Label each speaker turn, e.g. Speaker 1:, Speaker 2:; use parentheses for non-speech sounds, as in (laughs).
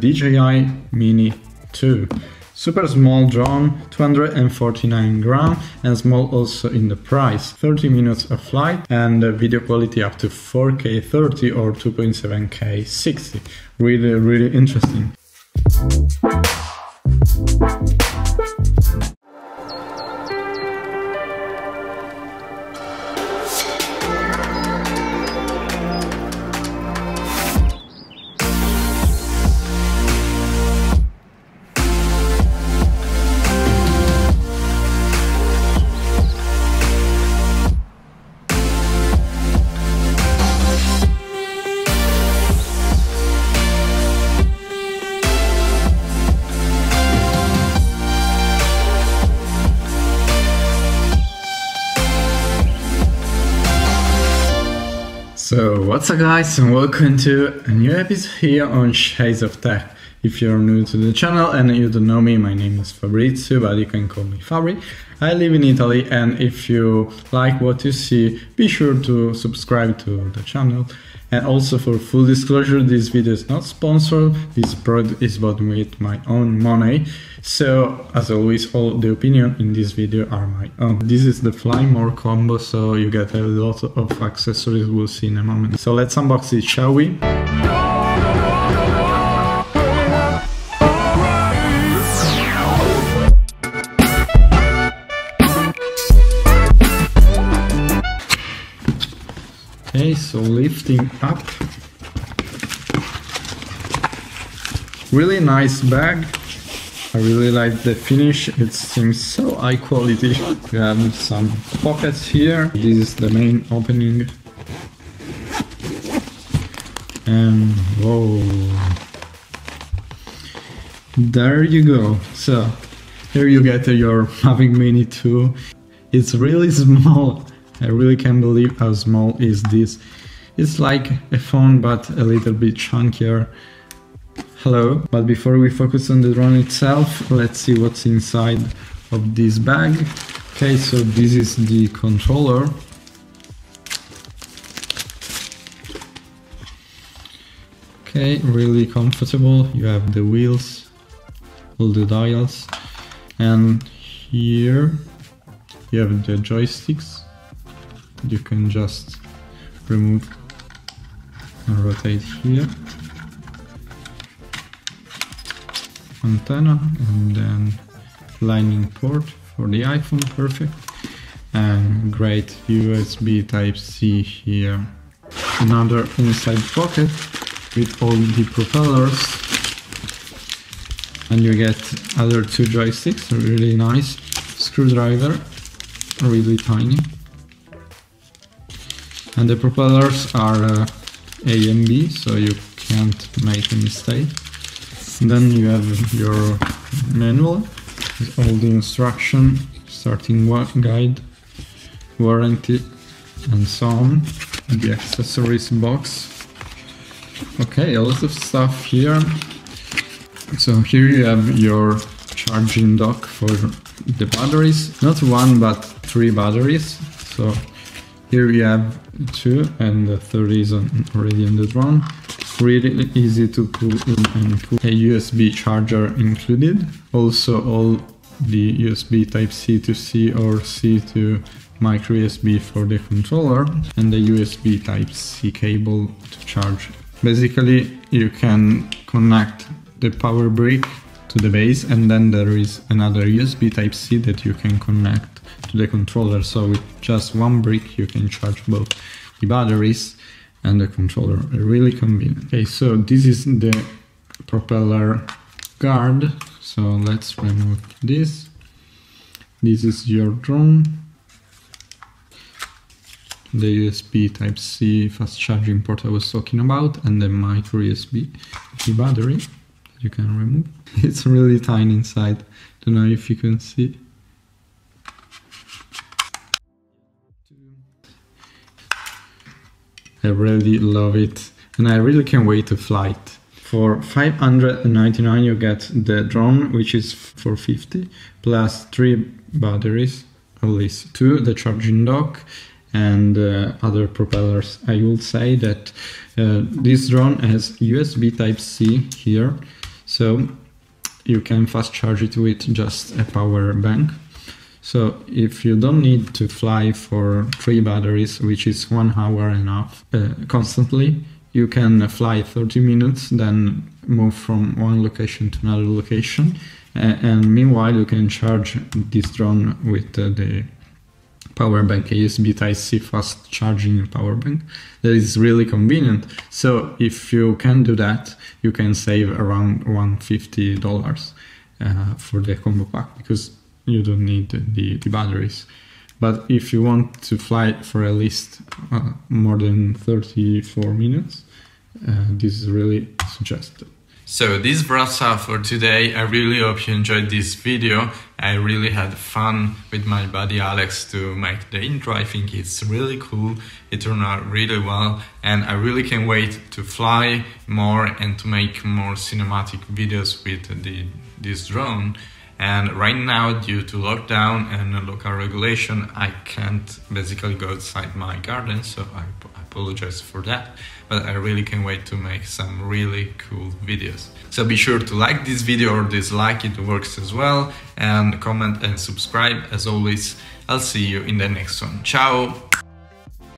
Speaker 1: DJI Mini 2. Super small drone, 249 gram and small also in the price. 30 minutes of flight and video quality up to 4K 30 or 2.7K 60. Really, really interesting. So what's up guys and welcome to a new episode here on Shades of Tech. If you're new to the channel and you don't know me, my name is Fabrizio, but you can call me Fabri. I live in Italy and if you like what you see, be sure to subscribe to the channel. And also for full disclosure, this video is not sponsored, this product is bought with my own money. So as always, all the opinion in this video are my own. This is the Fly More combo, so you get a lot of accessories we'll see in a moment. So let's unbox it, shall we? Okay, so lifting up. Really nice bag. I really like the finish. It seems so high quality. (laughs) We have some pockets here. This is the main opening. And whoa. There you go. So here you get your (laughs) Mavic Mini 2. It's really (laughs) small. I really can't believe how small is this. It's like a phone but a little bit chunkier. Hello, but before we focus on the drone itself, let's see what's inside of this bag. Okay, so this is the controller. Okay, really comfortable. You have the wheels, all the dials, and here you have the joysticks you can just remove and rotate here. Antenna and then lightning port for the iPhone perfect. And great USB type C here. Another inside pocket with all the propellers. And you get other two joysticks really nice screwdriver really tiny and the propellers are uh, A and B so you can't make a mistake. Then you have your manual with all the instruction starting guide warranty and so on. The accessories box. Okay a lot of stuff here. So here you have your charging dock for the batteries. Not one but three batteries. So here we have two and the third is on, already in the drone. Really easy to pull in and put a USB charger included. Also all the USB type C to C or C to micro USB for the controller and the USB type C cable to charge. Basically you can connect the power brick to the base and then there is another USB type C that you can connect to the controller. So with just one brick you can charge both the batteries and the controller. Really convenient. Okay so this is the propeller guard. So let's remove this. This is your drone. The USB type C fast charging port I was talking about and the micro USB battery you can remove. (laughs) It's really tiny inside. Don't know if you can see. I really love it. And I really can't wait to fly it. For 599 you get the drone which is 450 plus 3 batteries, at least 2, the charging dock and uh, other propellers. I will say that uh, this drone has USB type C here So you can fast charge it with just a power bank. So if you don't need to fly for three batteries, which is one hour and enough uh, constantly, you can fly 30 minutes, then move from one location to another location, uh, and meanwhile you can charge this drone with uh, the power bank, a USB Type-C fast charging power bank that is really convenient. So if you can do that, you can save around $150 uh, for the combo pack because you don't need the, the batteries. But if you want to fly for at least uh, more than 34 minutes, uh, this is really suggested.
Speaker 2: So this wraps up for today. I really hope you enjoyed this video. I really had fun with my buddy Alex to make the intro. I think it's really cool. It turned out really well and I really can't wait to fly more and to make more cinematic videos with the, this drone. And right now, due to lockdown and local regulation, I can't basically go outside my garden, so I apologize for that. But I really can't wait to make some really cool videos. So be sure to like this video or dislike it, works as well. And comment and subscribe as always. I'll see you in the next one. Ciao!